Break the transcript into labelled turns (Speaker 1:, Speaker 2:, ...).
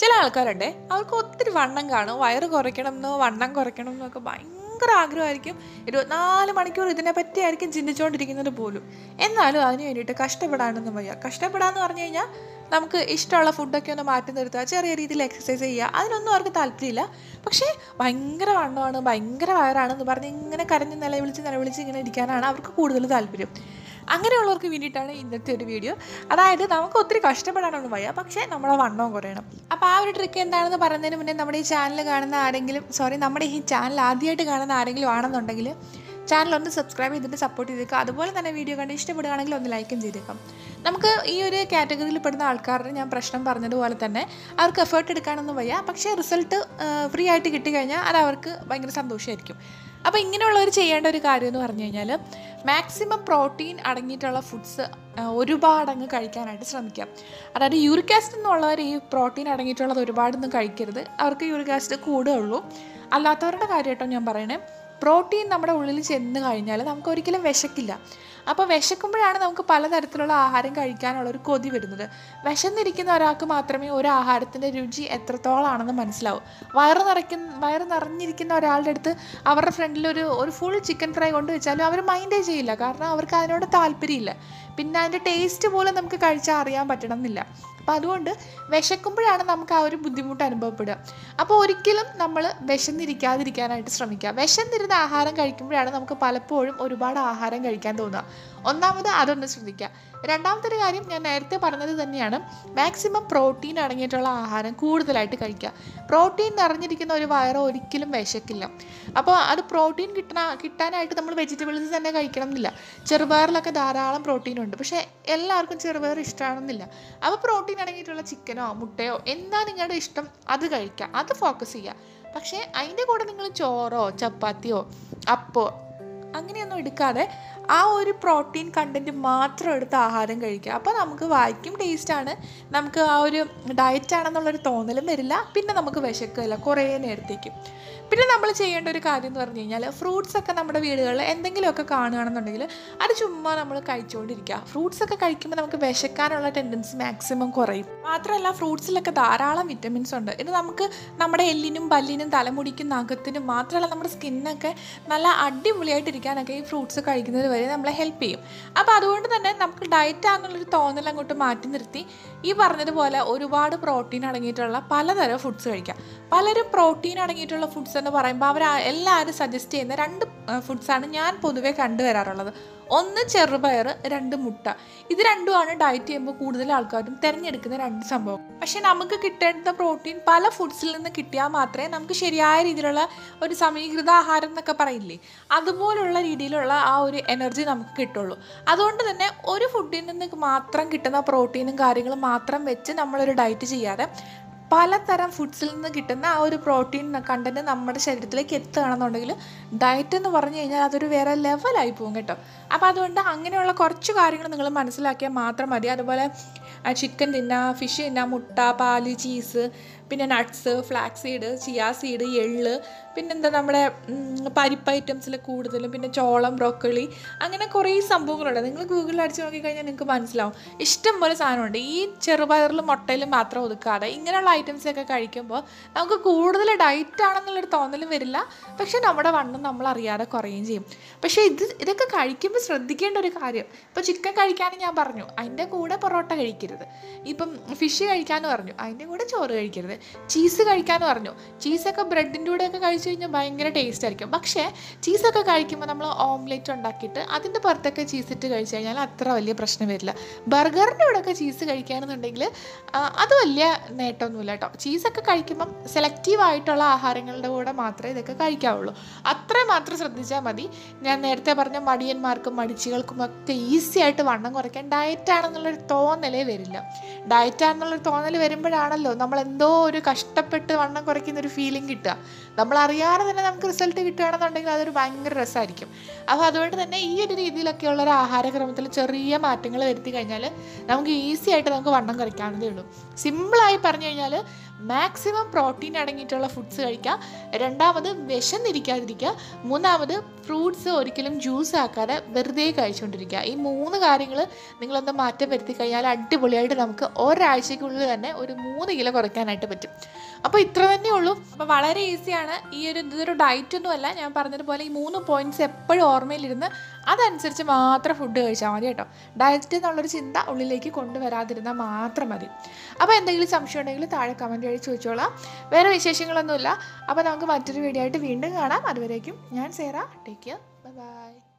Speaker 1: ചില ആൾക്കാരുണ്ട് അവർക്ക് ഒത്തിരി വണ്ണം കാണും വയറ് കുറയ്ക്കണം എന്നോ വണ്ണം കുറയ്ക്കണം എന്നൊക്കെ ഭയങ്കര ആഗ്രഹമായിരിക്കും. ഇരുപത്തിനാല് മണിക്കൂർ ഇതിനെ പറ്റിയായിരിക്കും ചിന്തിച്ചുകൊണ്ടിരിക്കുന്നത് പോലും. എന്നാലും അതിന് വേണ്ടിയിട്ട് കഷ്ടപ്പെടാനൊന്നും വയ്യ. കഷ്ടപ്പെടാന്ന് പറഞ്ഞു കഴിഞ്ഞാൽ നമുക്ക് ഇഷ്ടമുള്ള ഫുഡൊക്കെ ഒന്ന് മാറ്റി നിർത്തുക ചെറിയ രീതിയിൽ എക്സസൈസ് ചെയ്യുക അതിനൊന്നും അവർക്ക് താല്പര്യമില്ല. പക്ഷേ ഭയങ്കര വണ്ണമാണ് ഭയങ്കര വയറാണെന്ന് പറഞ്ഞ് ഇങ്ങനെ കരഞ്ഞ് നിലവിളിച്ച് നിലവിളിച്ച് ഇങ്ങനെ ഇരിക്കാനാണ് അവർക്ക് കൂടുതൽ താല്പര്യം. അങ്ങനെയുള്ളവർക്ക് വേണ്ടിയിട്ടാണ് ഇന്നത്തെ ഒരു വീഡിയോ അതായത് നമുക്ക് ഒത്തിരി കഷ്ടപ്പെടാനൊന്നും വയ്യ. പക്ഷേ നമ്മളെ വണ്ണവും കുറയണം. അപ്പോൾ ആ ഒരു ട്രിക്ക് എന്താണെന്ന് പറയുന്നതിന് മുന്നേ നമ്മുടെ ഈ ചാനൽ കാണുന്ന ആരെങ്കിലും സോറി നമ്മുടെ ഈ ചാനൽ ആദ്യമായിട്ട് കാണുന്ന ആരെങ്കിലും ആണെന്നുണ്ടെങ്കിൽ ചാനൽ ഒന്ന് സബ്സ്ക്രൈബ് ചെയ്തിട്ട് സപ്പോർട്ട് ചെയ്തേക്കുക. അതുപോലെ തന്നെ വീഡിയോ കണ്ട് ഇഷ്ടപ്പെടുകയാണെങ്കിൽ ഒന്ന് ലൈക്കും ചെയ്തേക്കാം. നമുക്ക് ഈ ഒരു കാറ്റഗറിയിൽ പെടുന്ന ആൾക്കാരുടെ ഞാൻ പ്രശ്നം പറഞ്ഞതുപോലെ തന്നെ അവർക്ക് എഫേർട്ട് എടുക്കാനൊന്നും വയ്യ. പക്ഷേ റിസൾട്ട് ഫ്രീ ആയിട്ട് കിട്ടിക്കഴിഞ്ഞാൽ അത് അവർക്ക് ഭയങ്കര സന്തോഷമായിരിക്കും. അപ്പോൾ ഇങ്ങനെയുള്ളവർ ചെയ്യേണ്ട ഒരു കാര്യം എന്ന് പറഞ്ഞു കഴിഞ്ഞാൽ മാക്സിമം പ്രോട്ടീൻ അടങ്ങിയിട്ടുള്ള ഫുഡ്സ് ഒരുപാട് അങ്ങ് കഴിക്കാനായിട്ട് ശ്രമിക്കാം. അതായത് യൂറിക് ആസിഡ് എന്നുള്ളവർ ഈ പ്രോട്ടീൻ അടങ്ങിയിട്ടുള്ളത് ഒരുപാടൊന്നും കഴിക്കരുത്. അവർക്ക് യൂറിക് ആസിഡ് കൂടുകയുള്ളൂ അല്ലാത്തവരുടെ കാര്യം കേട്ടോ ഞാൻ പറയണേ. പ്രോട്ടീൻ നമ്മുടെ ഉള്ളിൽ ചെന്ന് കഴിഞ്ഞാൽ നമുക്ക് ഒരിക്കലും വിശക്കില്ല. അപ്പോൾ വിശക്കുമ്പോഴാണ് നമുക്ക് പലതരത്തിലുള്ള ആഹാരം കഴിക്കാനുള്ള ഒരു കൊതി വരുന്നത്. വിശന്നിരിക്കുന്ന ഒരാൾക്ക് മാത്രമേ ഒരു ആഹാരത്തിന്റെ രുചി എത്രത്തോളാണെന്ന് മനസ്സിലാവും. വയറ് നിറയ്ക്കുന്ന വയറ് നിറഞ്ഞിരിക്കുന്ന ഒരാളുടെ അടുത്ത് അവരുടെ ഫ്രണ്ടിൽ ഒരു ഒരു ഫുൾ ചിക്കൻ ഫ്രൈ കൊണ്ട് വെച്ചാലും അവർ മൈൻഡേ ചെയ്യില്ല. കാരണം അവർക്ക് അതിനോട് താല്പര്യമില്ല. പിന്നെ അതിന്റെ ടേസ്റ്റ് പോലും നമുക്ക് കഴിച്ചാൽ അറിയാൻ പറ്റണം എന്നില്ല അപ്പോൾ അതുകൊണ്ട് വിശക്കുമ്പോഴാണ് നമുക്ക് ആ ഒരു ബുദ്ധിമുട്ട് അനുഭവപ്പെടുക. അപ്പോൾ ഒരിക്കലും നമ്മൾ വിശന്നിരിക്കാതിരിക്കാനായിട്ട് ശ്രമിക്കുക. വിശന്നിരുന്ന ആഹാരം കഴിക്കുമ്പോഴാണ് നമുക്ക് പലപ്പോഴും ഒരുപാട് ആഹാരം കഴിക്കാൻ തോന്നുക. ഒന്നാമത് അതൊന്ന് ശ്രദ്ധിക്കുക. രണ്ടാമത്തെ കാര്യം ഞാൻ നേരത്തെ പറഞ്ഞത് തന്നെയാണ് മാക്സിമം പ്രോട്ടീൻ അടങ്ങിയിട്ടുള്ള ആഹാരം കൂടുതലായിട്ട് കഴിക്കുക. പ്രോട്ടീൻ നിറഞ്ഞിരിക്കുന്ന ഒരു വയറ് ഒരിക്കലും വിശക്കില്ല. അപ്പോൾ അത് പ്രോട്ടീൻ കിട്ടണ കിട്ടാനായിട്ട് നമ്മൾ വെജിറ്റബിൾസ് തന്നെ കഴിക്കണം എന്നില്ല. ചെറുപയറിലൊക്കെ ധാരാളം പ്രോട്ടീൻ ഉണ്ട്. പക്ഷേ എല്ലാവർക്കും ചെറുപയർ ഇഷ്ടമാണെന്നില്ല. അപ്പോൾ പ്രോട്ടീൻ അടങ്ങിയിട്ടുള്ള ചിക്കനോ മുട്ടയോ എന്താ നിങ്ങളുടെ ഇഷ്ടം അത് കഴിക്കുക. അത് ഫോക്കസ് ചെയ്യുക. പക്ഷേ അതിന്റെ കൂടെ നിങ്ങൾ ചോറോ ചപ്പാത്തിയോ അപ്പോ അങ്ങനെയൊന്നും എടുക്കാതെ ആ ഒരു പ്രോട്ടീൻ കണ്ടന്റ് മാത്രം എടുത്ത് ആഹാരം കഴിക്കുക. അപ്പോൾ നമുക്ക് വായിക്കും ടേസ്റ്റാണ് നമുക്ക് ആ ഒരു ഡയറ്റ് ആണെന്നുള്ളൊരു തോന്നലും വരില്ല. പിന്നെ നമുക്ക് വിശക്കില്ല കുറേ നേരത്തേക്ക്. പിന്നെ നമ്മൾ ചെയ്യേണ്ട ഒരു കാര്യം എന്ന് പറഞ്ഞു കഴിഞ്ഞാൽ ഫ്രൂട്ട്സ് ഒക്കെ നമ്മുടെ വീടുകളിൽ എന്തെങ്കിലുമൊക്കെ കാണുകയാണെന്നുണ്ടെങ്കിൽ അത് ചുമ്മാ നമ്മൾ കഴിച്ചുകൊണ്ടിരിക്കുക. ഫ്രൂട്ട്സ് ഒക്കെ കഴിക്കുമ്പോൾ നമുക്ക് വിശക്കാനുള്ള ടെൻഡൻസി മാക്സിമം കുറയും. മാത്രമല്ല ഫ്രൂട്ട്സിലൊക്കെ ധാരാളം വിറ്റമിൻസ് ഉണ്ട്. ഇത് നമുക്ക് നമ്മുടെ എല്ലിനും പല്ലിനും തലമുടിക്കും നഖത്തിനും മാത്രമല്ല നമ്മുടെ സ്കിന്നൊക്കെ നല്ല അടിപൊളിയായിട്ടിരിക്കാനൊക്കെ ഈ ഫ്രൂട്ട്സ് കഴിക്കുന്നത് വരെ നമ്മളെ ഹെൽപ്പ് ചെയ്യും. അപ്പോൾ അതുകൊണ്ട് തന്നെ നമുക്ക് ഡയറ്റ് ആണെന്നുള്ളൊരു തോന്നൽ അങ്ങോട്ട് മാറ്റി നിർത്തി. ഈ പറഞ്ഞതുപോലെ ഒരുപാട് പ്രോട്ടീൻ അടങ്ങിയിട്ടുള്ള പലതരം ഫുഡ്സ് കഴിക്കാം. പലരും പ്രോട്ടീൻ അടങ്ങിയിട്ടുള്ള ഫുഡ്സ് എന്ന് പറയുമ്പോൾ അവർ എല്ലാവരും സജസ്റ്റ് ചെയ്യുന്ന രണ്ട് ഫുഡ്സാണ് ഞാൻ പൊതുവേ കണ്ടുവരാറുള്ളത്. ഒന്ന് ചെറുപയർ രണ്ട് മുട്ട. ഇത് രണ്ടുമാണ് ഡയറ്റ് ചെയ്യുമ്പോൾ കൂടുതൽ ആൾക്കാരും തിരഞ്ഞെടുക്കുന്ന രണ്ട് സംഭവം. പക്ഷേ നമുക്ക് കിട്ടേണ്ട പ്രോട്ടീൻ പല ഫുഡ്സിൽ നിന്ന് കിട്ടിയാൽ മാത്രമേ നമുക്ക് ശരിയായ രീതിയിലുള്ള ഒരു സമീകൃത ആഹാരം എന്നൊക്കെ പറയില്ലേ? അതുപോലുള്ള രീതിയിലുള്ള ആ ഒരു എനർജി നമുക്ക് കിട്ടുള്ളൂ. അതുകൊണ്ട് തന്നെ ഒരു ഫുഡിൽ നിന്ന് മാത്രം കിട്ടുന്ന പ്രോട്ടീനും കാര്യങ്ങളും മാത്രം വെച്ച് നമ്മളൊരു ഡയറ്റ് ചെയ്യാതെ പലതരം ഫുഡ്സിൽ നിന്ന് കിട്ടുന്ന ആ ഒരു പ്രോട്ടീൻ കണ്ടന്റ് നമ്മുടെ ശരീരത്തിലേക്ക് എത്തുകയാണെന്നുണ്ടെങ്കിൽ ഡയറ്റ് എന്ന് പറഞ്ഞു കഴിഞ്ഞാൽ അതൊരു വേറെ ലെവലായി പോകും കേട്ടോ. അപ്പോൾ അതുകൊണ്ട് അങ്ങനെയുള്ള കുറച്ച് കാര്യങ്ങൾ നിങ്ങൾ മനസ്സിലാക്കിയാൽ മാത്രം മതി. അതുപോലെ ചിക്കൻ തിന്നുക ഫിഷ് തിന്നുക മുട്ട പാൽ ചീസ് പിന്നെ nuts flax seed chia seed എള്ള് പിന്നെന്താ നമ്മുടെ പരിപ്പ് ഐറ്റംസിൽ കൂടുതലും പിന്നെ ചോളം ബ്രോക്കളി അങ്ങനെ കുറേ സംഭവങ്ങളുണ്ട്. നിങ്ങൾ ഗൂഗിളിൽ അടിച്ച് നോക്കിക്കഴിഞ്ഞാൽ നിങ്ങൾക്ക് മനസ്സിലാവും. ഇഷ്ടം പോലെ സാധനമുണ്ട്. ഈ ചെറുപയറിലും മുട്ടയിലും മാത്രം ഒതുക്കാതെ ഇങ്ങനെയുള്ള ഐറ്റംസൊക്കെ കഴിക്കുമ്പോൾ നമുക്ക് കൂടുതൽ ഡയറ്റ് ആണെന്നുള്ളൊരു തോന്നലും വരില്ല. പക്ഷേ നമ്മുടെ വണ്ണം നമ്മൾ അറിയാതെ കുറയുകയും ചെയ്യും. പക്ഷേ ഇത് ഇതൊക്കെ കഴിക്കുമ്പോൾ ശ്രദ്ധിക്കേണ്ട ഒരു കാര്യം. ഇപ്പോൾ ചിക്കൻ കഴിക്കാനും ഞാൻ പറഞ്ഞു. അതിന്റെ കൂടെ പൊറോട്ട കഴിക്കരുത്. ഇപ്പം ഫിഷ് കഴിക്കാമെന്ന് പറഞ്ഞു. അതിന്റെ കൂടെ ചോറ് കഴിക്കരുത്. ചീസ് കഴിക്കാമെന്ന് പറഞ്ഞു. ചീസൊക്കെ ബ്രെഡിന്റെ കൂടെയൊക്കെ കഴിച്ചു കഴിഞ്ഞാൽ ഭയങ്കര ടേസ്റ്റ് ആയിരിക്കും. പക്ഷേ ചീസൊക്കെ കഴിക്കുമ്പോൾ നമ്മൾ ഓംലെറ്റ് ഉണ്ടാക്കിയിട്ട് അതിന്റെ പുറത്തൊക്കെ ചീസിട്ട് കഴിച്ചു കഴിഞ്ഞാൽ അത്ര വലിയ പ്രശ്നം വരില്ല. ബർഗറിന്റെ കൂടെയൊക്കെ ചീസ് കഴിക്കുകയാണെന്നുണ്ടെങ്കിൽ അത് വലിയ നേട്ടമൊന്നുമില്ല കേട്ടോ. ചീസൊക്കെ കഴിക്കുമ്പം സെലക്റ്റീവ് ആയിട്ടുള്ള ആഹാരങ്ങളുടെ കൂടെ മാത്രമേ ഇതൊക്കെ കഴിക്കാവുള്ളൂ. അത്ര മാത്രം ശ്രദ്ധിച്ചാൽ മതി. ഞാൻ നേരത്തെ പറഞ്ഞ മടിയന്മാർക്കും മടിച്ചികൾക്കും ഒക്കെ ഈസി ആയിട്ട് വണ്ണം കുറയ്ക്കാൻ ഡയറ്റ് ആണെന്നുള്ളൊരു തോന്നലേ വരില്ല. ഡയറ്റ് ആണെന്നുള്ളൊരു തോന്നൽ വരുമ്പോഴാണല്ലോ നമ്മൾ എന്തോ ഒരു കഷ്ടപ്പെട്ട് വണ്ണം കുറയ്ക്കുന്ന ഒരു ഫീലിംഗ് കിട്ടുക. നമ്മൾ അറിയാതെ തന്നെ നമുക്ക് റിസൾട്ട് കിട്ടുകയാണെന്നുണ്ടെങ്കിൽ അതൊരു ഭയങ്കര രസമായിരിക്കും. അപ്പോൾ അതുകൊണ്ട് തന്നെ ഈ ഒരു രീതിയിലൊക്കെയുള്ള ഒരു ആഹാരക്രമത്തിൽ ചെറിയ മാറ്റങ്ങൾ വരുത്തി കഴിഞ്ഞാൽ നമുക്ക് ഈസി ആയിട്ട് നമുക്ക് വണ്ണം കുറയ്ക്കാവുന്നതേ ഉള്ളൂ. സിമ്പിളായി പറഞ്ഞു കഴിഞ്ഞാൽ മാക്സിമം പ്രോട്ടീൻ അടങ്ങിയിട്ടുള്ള ഫുഡ്സ് കഴിക്കുക. രണ്ടാമത് വിശന്നിരിക്കാതിരിക്കുക. മൂന്നാമത് ഫ്രൂട്ട്സ് ഒരിക്കലും ജ്യൂസ് ആക്കാതെ വെറുതെ കഴിച്ചുകൊണ്ടിരിക്കുക. ഈ മൂന്ന് കാര്യങ്ങൾ നിങ്ങളൊന്ന് മാറ്റം വരുത്തി കഴിഞ്ഞാൽ അടിപൊളിയായിട്ട് നമുക്ക് ഒരാഴ്ചയ്ക്കുള്ളിൽ തന്നെ ഒരു മൂന്ന് കിലോ കുറയ്ക്കാനായിട്ട് പറ്റും. അപ്പോൾ ഇത്ര തന്നെ ഉള്ളൂ. അപ്പോൾ വളരെ ഈസിയാണ്. ഈ ഒരു ഇതൊരു ഡയറ്റ് ഒന്നും അല്ല ഞാൻ പറഞ്ഞതുപോലെ ഈ മൂന്ന് പോയിന്റ്സ് എപ്പോഴും ഓർമ്മയിലിരുന്ന് അതനുസരിച്ച് മാത്രം ഫുഡ് കഴിച്ചാൽ മതി കേട്ടോ. ഡയറ്റ് എന്നുള്ളൊരു ചിന്ത ഉള്ളിലേക്ക് കൊണ്ടുവരാതിരുന്നാൽ മാത്രം മതി. അപ്പോൾ എന്തെങ്കിലും സംശയം ഉണ്ടെങ്കിൽ താഴെ കമന്റ് വഴി ചോദിച്ചോളാം. വേറെ വിശേഷങ്ങളൊന്നുമില്ല. അപ്പോൾ നമുക്ക് മറ്റൊരു വീഡിയോ ആയിട്ട് വീണ്ടും കാണാം. അതുവരേക്കും ഞാൻ Sera. Take care bye bye